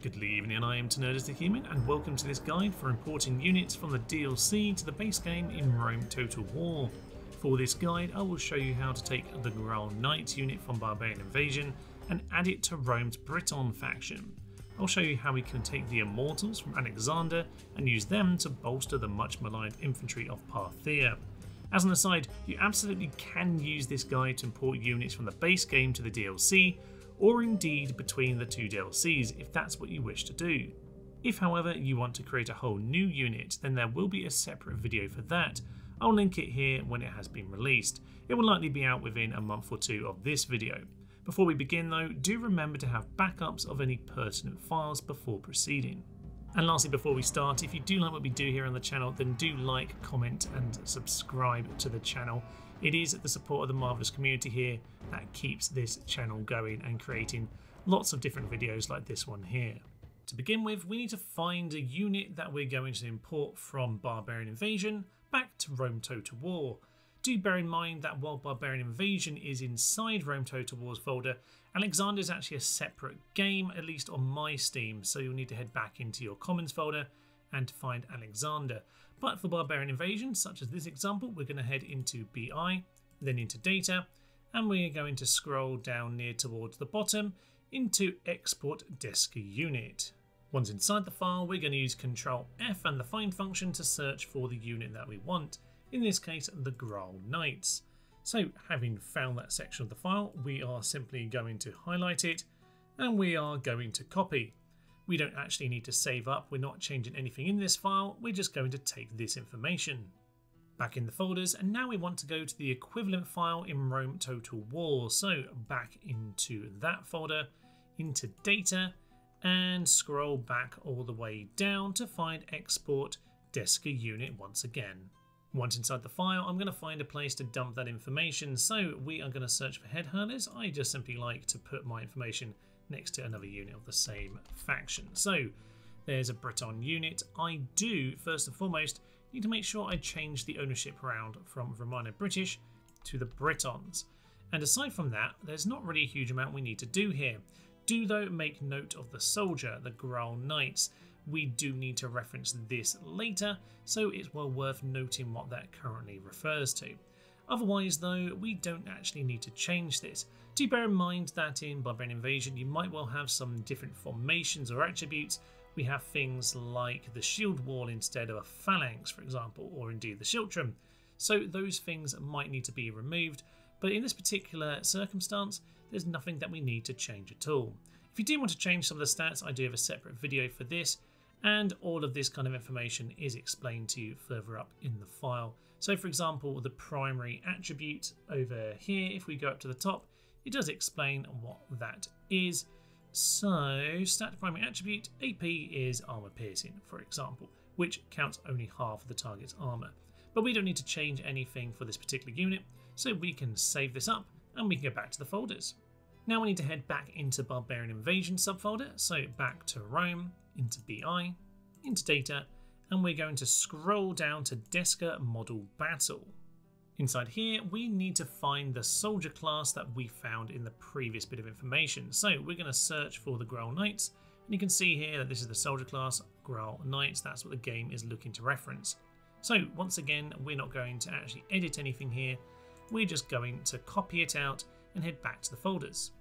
Good evening, I am To Nerd is to Human, and welcome to this guide for importing units from the DLC to the base game in Rome Total War. For this guide, I will show you how to take the Graal Knight unit from Barbarian Invasion and add it to Rome's Briton faction. I'll show you how we can take the Immortals from Alexander and use them to bolster the much maligned infantry of Parthia. As an aside, you absolutely can use this guide to import units from the base game to the DLC, or indeed between the two DLCs if that's what you wish to do. If however you want to create a whole new unit then there will be a separate video for that. I'll link it here when it has been released. It will likely be out within a month or two of this video. Before we begin though, do remember to have backups of any pertinent files before proceeding. And lastly, before we start, if you do like what we do here on the channel, then do like, comment and subscribe to the channel. It is the support of the Marvellous community here that keeps this channel going and creating lots of different videos like this one here. To begin with, we need to find a unit that we're going to import from Barbarian Invasion back to Rome Total War. Do bear in mind that while Barbarian Invasion is inside Rome Total War's folder, Alexander is actually a separate game, at least on my Steam, so you'll need to head back into your Commons folder and find Alexander. But for Barbarian Invasion, such as this example, we're going to head into BI, then into Data, and we're going to scroll down near towards the bottom into Export desk Unit. Once inside the file, we're going to use Control F and the find function to search for the unit that we want, in this case the Graal Knights. So having found that section of the file, we are simply going to highlight it and we are going to copy. We don't actually need to save up, we're not changing anything in this file, we're just going to take this information. Back in the folders, and now we want to go to the equivalent file in Rome Total War. So back into that folder, into data, and scroll back all the way down to find export descr unit once again. Once inside the file, I'm going to find a place to dump that information. So we are going to search for head hurlers. I just simply like to put my information next to another unit of the same faction. So there's a Briton unit. I do, first and foremost, need to make sure I change the ownership around from Romano British to the Britons. And aside from that, there's not really a huge amount we need to do here. Do though make note of the soldier, the Graal Knights. We do need to reference this later, so it's well worth noting what that currently refers to. Otherwise though, we don't actually need to change this. Do bear in mind that in Barbarian Invasion you might well have some different formations or attributes. We have things like the shield wall instead of a phalanx, for example, or indeed the schiltron. So those things might need to be removed, but in this particular circumstance, there's nothing that we need to change at all. If you do want to change some of the stats, I do have a separate video for this, and all of this kind of information is explained to you further up in the file. So for example, the primary attribute over here, if we go up to the top, it does explain what that is. So stat primary attribute, AP is armor piercing, for example, which counts only half of the target's armor. But we don't need to change anything for this particular unit, so we can save this up and we can go back to the folders. Now we need to head back into Barbarian Invasion subfolder, so back to Rome, into BI, into Data, and we're going to scroll down to descr Model Battle. Inside here, we need to find the soldier class that we found in the previous bit of information. So we're going to search for the Graal Knights, and you can see here that this is the soldier class, Graal Knights, that's what the game is looking to reference. So once again, we're not going to actually edit anything here, we're just going to copy it out and head back to the folders.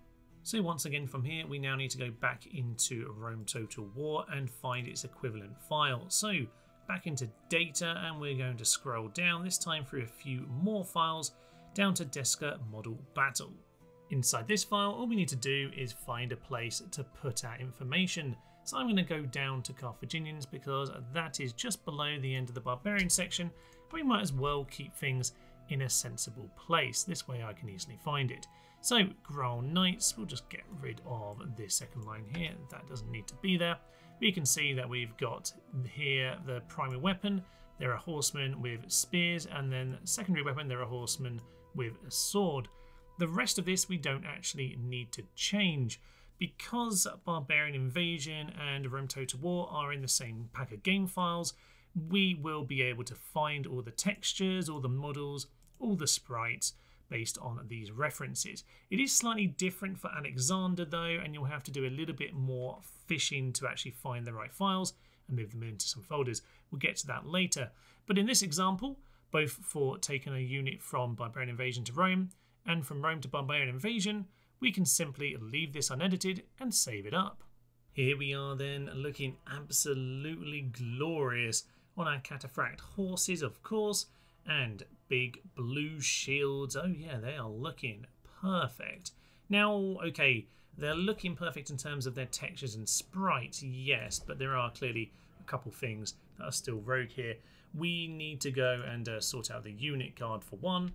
So once again from here, we now need to go back into Rome Total War and find its equivalent file. So back into data and we're going to scroll down, this time through a few more files, down to descr Model Battle. Inside this file, all we need to do is find a place to put our information. So I'm going to go down to Carthaginians because that is just below the end of the Barbarian section. we might as well keep things in a sensible place. This way I can easily find it. So Graal Knights, we'll just get rid of this second line here. That doesn't need to be there we can see that we've got here the primary weapon. There are horsemen with spears, and then secondary weapon, there are horsemen with a sword. The rest of this we don't actually need to change. Because Barbarian Invasion and Rome Total War are in the same pack of game files, we will be able to find all the textures, all the models, all the sprites, based on these references. It is slightly different for Alexander though, and you'll have to do a little bit more fishing to actually find the right files and move them into some folders. We'll get to that later. But in this example, both for taking a unit from Barbarian Invasion to Rome and from Rome to Barbarian Invasion, we can simply leave this unedited and save it up. Here we are then looking absolutely glorious on our cataphract horses, of course, and big blue shields. Oh yeah, they are looking perfect. Now, okay, they're looking perfect in terms of their textures and sprites, yes, but there are clearly a couple things that are still rogue here. We need to go and uh, sort out the unit card for one,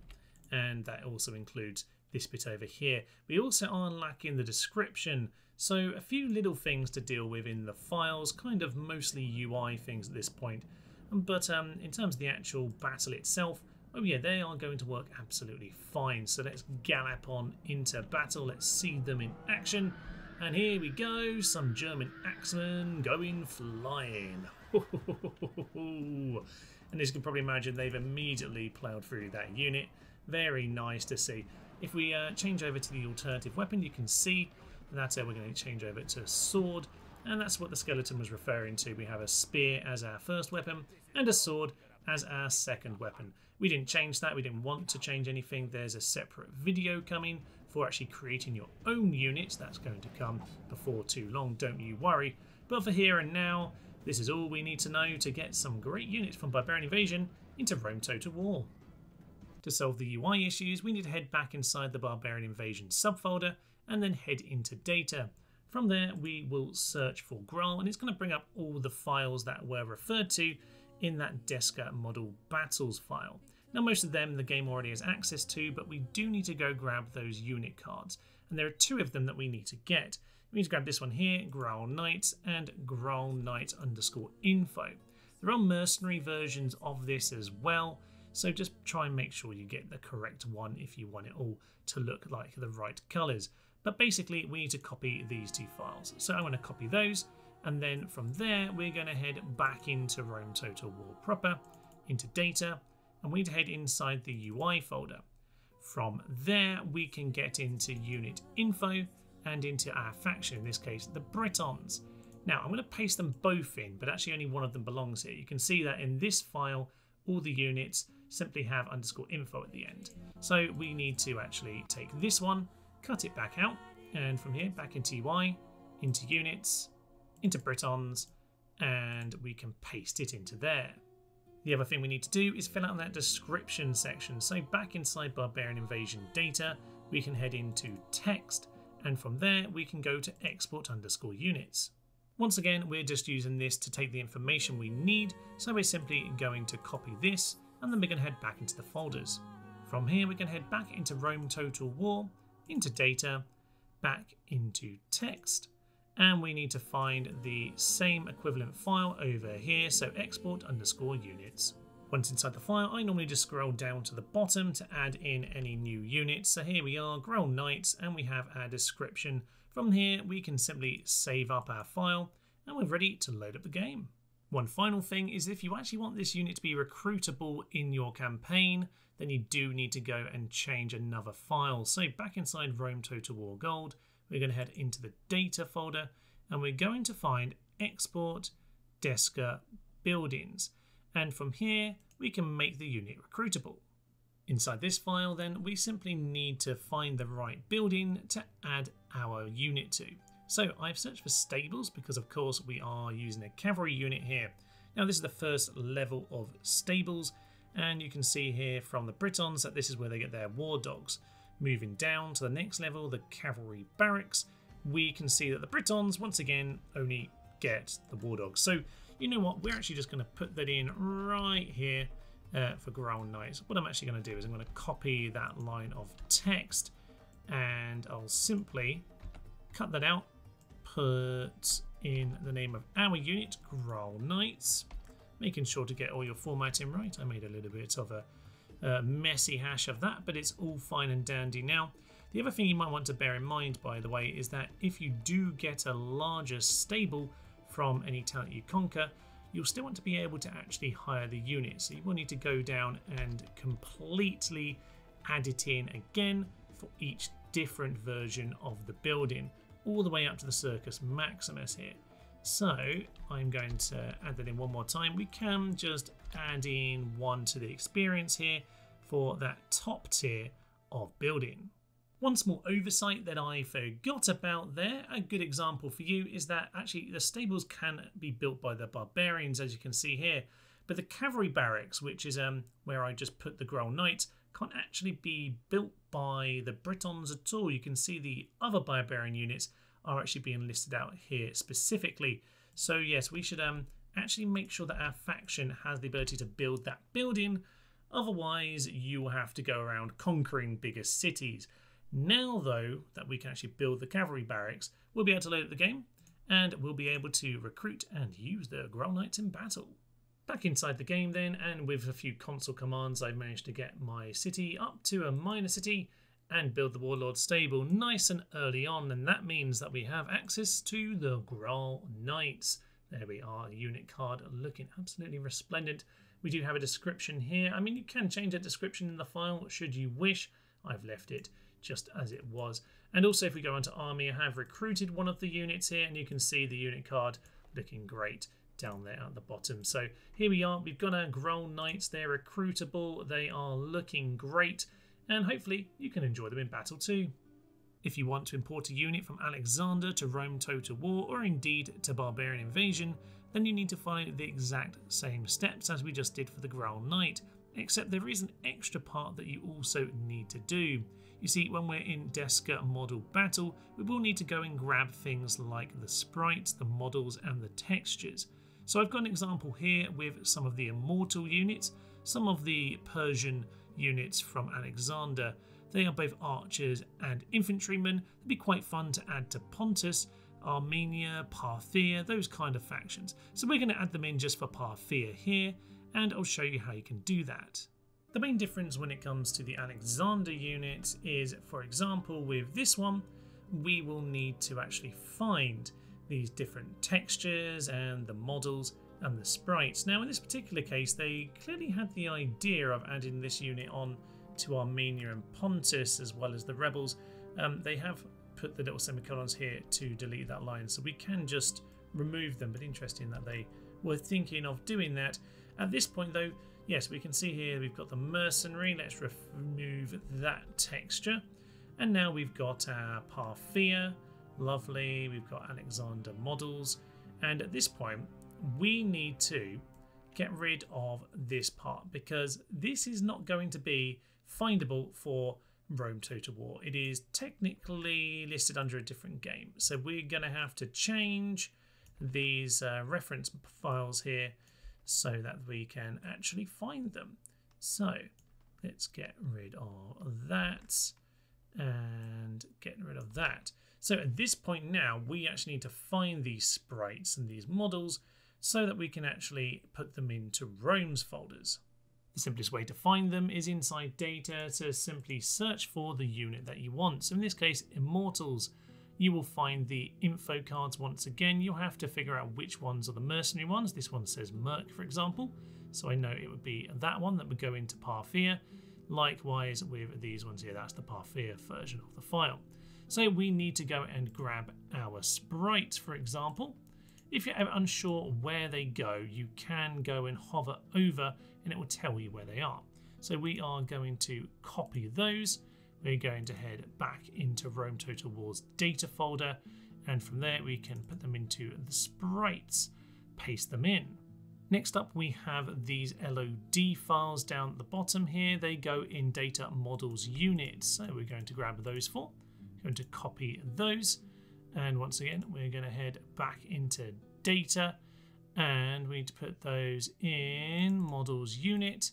and that also includes this bit over here. We also are lacking the description, so a few little things to deal with in the files, kind of mostly UI things at this point. But um, in terms of the actual battle itself, oh yeah, they are going to work absolutely fine. So let's gallop on into battle. Let's see them in action. And here we go, some German axemen going flying. and as you can probably imagine, they've immediately ploughed through that unit. Very nice to see. If we uh, change over to the alternative weapon, you can see that uh, we're going to change over to sword and that's what the skeleton was referring to. We have a spear as our first weapon and a sword as our second weapon. We didn't change that, we didn't want to change anything. There's a separate video coming for actually creating your own units. That's going to come before too long, don't you worry. But for here and now, this is all we need to know to get some great units from Barbarian Invasion into Rome Total War. To solve the UI issues, we need to head back inside the Barbarian Invasion subfolder and then head into data. From there, we will search for Graal, and it's going to bring up all the files that were referred to in that descr model battles file. Now, most of them the game already has access to, but we do need to go grab those unit cards. And there are two of them that we need to get. We need to grab this one here, Graal Knights, and Graal Knight underscore info. There are mercenary versions of this as well, so just try and make sure you get the correct one if you want it all to look like the right colours. But basically, we need to copy these two files. So I'm going to copy those, and then from there, we're going to head back into Rome Total War proper, into data, and we need to head inside the UI folder. From there, we can get into unit info and into our faction, in this case, the Britons. Now, I'm going to paste them both in, but actually only one of them belongs here. You can see that in this file, all the units simply have underscore info at the end. So we need to actually take this one cut it back out, and from here back into UI, into units, into Britons, and we can paste it into there. The other thing we need to do is fill out that description section. So back inside Barbarian Invasion data, we can head into text, and from there we can go to export underscore units. Once again, we're just using this to take the information we need, so we're simply going to copy this, and then we can head back into the folders. From here, we can head back into Rome Total War, into data, back into text, and we need to find the same equivalent file over here, so export underscore units. Once inside the file, I normally just scroll down to the bottom to add in any new units. So here we are, Graal Knights, and we have our description. From here, we can simply save up our file, and we're ready to load up the game. One final thing is if you actually want this unit to be recruitable in your campaign, then you do need to go and change another file. So back inside Rome Total War Gold, we're going to head into the data folder and we're going to find export descr buildings. And from here, we can make the unit recruitable. Inside this file then, we simply need to find the right building to add our unit to. So I've searched for stables because of course we are using a cavalry unit here. Now this is the first level of stables and you can see here from the Britons that this is where they get their war dogs. Moving down to the next level, the cavalry barracks, we can see that the Britons once again only get the war dogs. So you know what, we're actually just going to put that in right here uh, for Graal Knights. What I'm actually going to do is I'm going to copy that line of text and I'll simply cut that out, put in the name of our unit, Graal Knights, making sure to get all your formatting right. I made a little bit of a, a messy hash of that, but it's all fine and dandy now. The other thing you might want to bear in mind, by the way, is that if you do get a larger stable from any talent you conquer, you'll still want to be able to actually hire the unit. So you will need to go down and completely add it in again for each different version of the building, all the way up to the Circus Maximus here. So I'm going to add that in one more time. We can just add in one to the experience here for that top tier of building. One small oversight that I forgot about there, a good example for you is that actually the stables can be built by the barbarians as you can see here, but the cavalry barracks, which is um, where I just put the Graal Knights, can't actually be built by the Britons at all. You can see the other barbarian units are actually being listed out here specifically. So yes, we should um, actually make sure that our faction has the ability to build that building. Otherwise, you will have to go around conquering bigger cities. Now, though, that we can actually build the cavalry barracks, we'll be able to load up the game and we'll be able to recruit and use the Graal Knights in battle. Back inside the game then, and with a few console commands, I've managed to get my city up to a minor city and build the Warlord stable nice and early on, and that means that we have access to the Graal Knights. There we are, unit card looking absolutely resplendent. We do have a description here. I mean, you can change that description in the file should you wish. I've left it just as it was. And also if we go onto army, I have recruited one of the units here and you can see the unit card looking great down there at the bottom. So here we are, we've got our Graal Knights, they're recruitable, they are looking great, and hopefully you can enjoy them in battle too. If you want to import a unit from Alexander to Rome Total War, or indeed to Barbarian Invasion, then you need to follow the exact same steps as we just did for the Graal Knight, except there is an extra part that you also need to do. You see, when we're in descr model battle, we will need to go and grab things like the sprites, the models, and the textures. So I've got an example here with some of the Immortal units, some of the Persian units from Alexander. They are both archers and infantrymen. They'd be quite fun to add to Pontus, Armenia, Parthia, those kind of factions. So we're going to add them in just for Parthia here, and I'll show you how you can do that. The main difference when it comes to the Alexander unit is, for example, with this one, we will need to actually find these different textures and the models and the sprites. Now in this particular case they clearly had the idea of adding this unit on to Armenia and Pontus as well as the rebels. Um, they have put the little semicolons here to delete that line so we can just remove them but interesting that they were thinking of doing that. At this point though yes we can see here we've got the mercenary let's remove that texture and now we've got our Parthia Lovely, we've got Alexander models. And at this point, we need to get rid of this part because this is not going to be findable for Rome Total War. It is technically listed under a different game. So we're going to have to change these uh, reference files here so that we can actually find them. So let's get rid of that and get rid of that. So at this point now, we actually need to find these sprites and these models so that we can actually put them into Rome's folders. The simplest way to find them is inside data to simply search for the unit that you want. So in this case, Immortals. You will find the info cards once again. You'll have to figure out which ones are the mercenary ones. This one says Merc, for example. So I know it would be that one that would go into Parthia. Likewise with these ones here, that's the Parthia version of the file. So we need to go and grab our sprites, for example. If you're ever unsure where they go, you can go and hover over and it will tell you where they are. So we are going to copy those. We're going to head back into Rome Total War's data folder and from there we can put them into the sprites, paste them in. Next up we have these LOD files down at the bottom here. They go in data models units. So we're going to grab those four going to copy those. And once again, we're going to head back into data and we need to put those in models unit,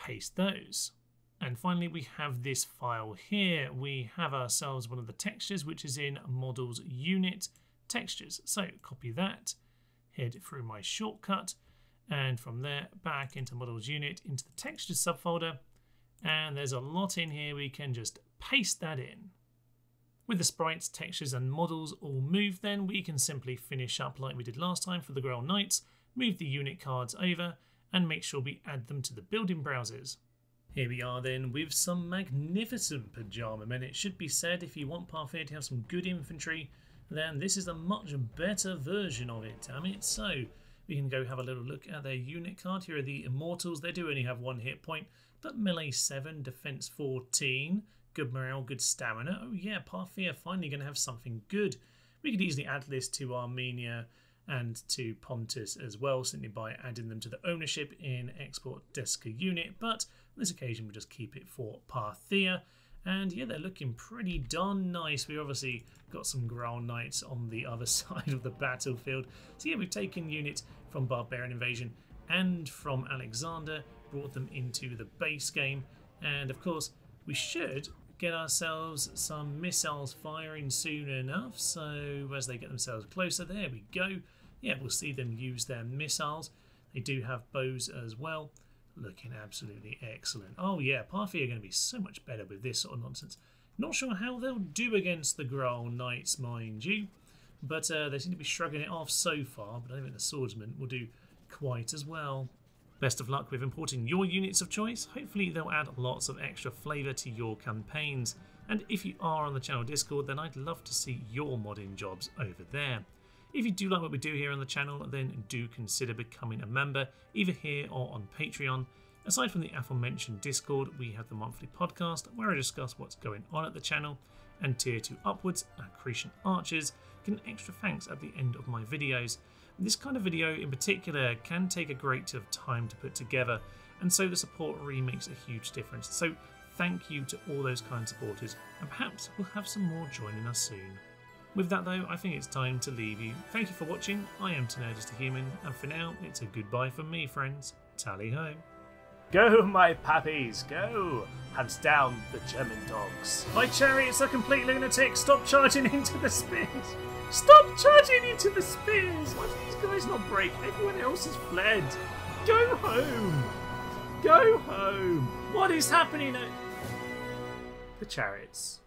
paste those. And finally, we have this file here. We have ourselves one of the textures, which is in models unit textures. So copy that, head through my shortcut, and from there back into models unit into the textures subfolder. And there's a lot in here. We can just paste that in. With the sprites, textures and models all moved then, we can simply finish up like we did last time for the Graal Knights, move the unit cards over, and make sure we add them to the building browsers. Here we are then with some magnificent pyjama men. It should be said if you want Parthia to have some good infantry, then this is a much better version of it, damn it. So we can go have a little look at their unit card. Here are the Immortals. They do only have one hit point, but melee 7, defense 14, good morale, good stamina. Oh yeah, Parthia finally going to have something good. We could easily add this to Armenia and to Pontus as well, simply by adding them to the ownership in export descr unit. But on this occasion, we'll just keep it for Parthia. And yeah, they're looking pretty darn nice. We obviously got some Graal Knights on the other side of the battlefield. So yeah, we've taken units from Barbarian Invasion and from Alexander, brought them into the base game. And of course, we should get ourselves some missiles firing soon enough. So as they get themselves closer, there we go yeah, we'll see them use their missiles. They do have bows as well. Looking absolutely excellent. Oh yeah, Parthia are going to be so much better with this sort of nonsense. Not sure how they'll do against the Graal Knights, mind you. But uh, they seem to be shrugging it off so far, but I think the swordsmen will do quite as well. Best of luck with importing your units of choice. Hopefully they'll add lots of extra flavour to your campaigns. And if you are on the channel Discord, then I'd love to see your modding jobs over there. If you do like what we do here on the channel, then do consider becoming a member, either here or on Patreon. Aside from the aforementioned Discord, we have the monthly podcast where I discuss what's going on at the channel, and tier 2 upwards, a Cretan Archers, get an extra thanks at the end of my videos. This kind of video in particular can take a great deal of time to put together, and so the support really makes a huge difference. So thank you to all those kind supporters, and perhaps we'll have some more joining us soon. With that though, I think it's time to leave you. Thank you for watching, I am To Nerd is to Human, and for now, it's a goodbye from me, friends. Tally ho. Go, my pappies, go! Hands down the German dogs. My chariots are complete lunatics! Stop charging into the spears! Stop charging into the spears! Why do these guys not break? Everyone else has fled! Go home! Go home! What is happening? The chariots